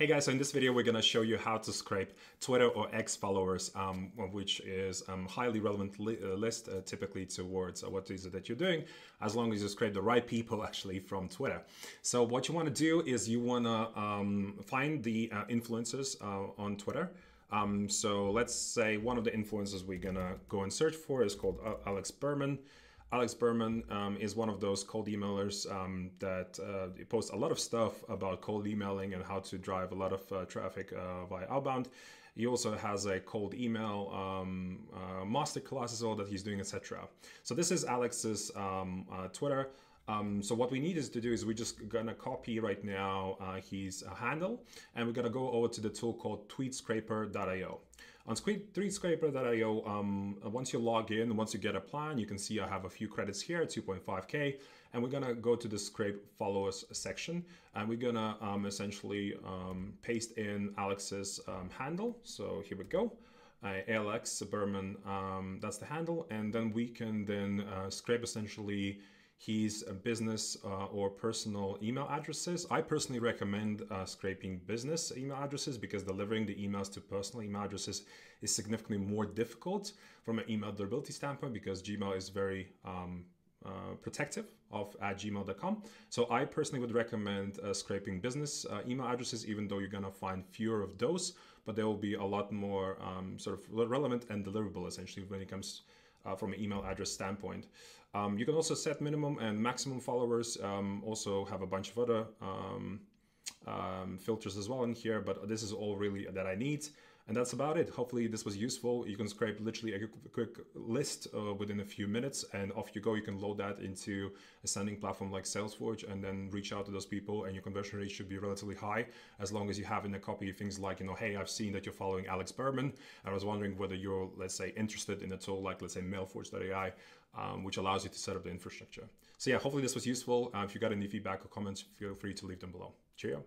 Hey guys, so in this video we're to show you how to scrape Twitter or X followers, um, which is a um, highly relevant li uh, list uh, typically towards uh, what is it that you're doing, as long as you scrape the right people actually from Twitter. So what you want to do is you want to um, find the uh, influencers uh, on Twitter. Um, so let's say one of the influencers we're to go and search for is called uh, Alex Berman. Alex Berman um, is one of those cold emailers um, that uh, posts a lot of stuff about cold emailing and how to drive a lot of uh, traffic uh, via outbound. He also has a cold email um, uh, masterclass as well that he's doing, etc. So this is Alex's um, uh, Twitter. Um, so what we need is to do is we're just gonna copy right now uh, his uh, handle and we're gonna go over to the tool called tweetscraper.io. On tweetscraper.io, um, once you log in, once you get a plan, you can see I have a few credits here, 2.5K, and we're gonna go to the scrape followers section and we're gonna um, essentially um, paste in Alex's um, handle. So here we go. Uh, Alex Berman, um, that's the handle. And then we can then uh, scrape essentially his business uh, or personal email addresses. I personally recommend uh, scraping business email addresses because delivering the emails to personal email addresses is significantly more difficult from an email deliverability standpoint because Gmail is very um, uh, protective of at gmail.com. So I personally would recommend uh, scraping business uh, email addresses, even though you're gonna find fewer of those, but they will be a lot more um, sort of relevant and deliverable essentially when it comes uh, from an email address standpoint. Um, you can also set minimum and maximum followers. Um, also have a bunch of other um, um, filters as well in here, but this is all really that I need. And that's about it. Hopefully this was useful. You can scrape literally a quick list uh, within a few minutes and off you go. You can load that into a sending platform like Salesforge and then reach out to those people and your conversion rate should be relatively high as long as you have in a copy things like, you know, hey, I've seen that you're following Alex Berman. I was wondering whether you're, let's say, interested in a tool like, let's say, Mailforge.ai, um, which allows you to set up the infrastructure. So yeah, hopefully this was useful. Uh, if you got any feedback or comments, feel free to leave them below. Cheerio.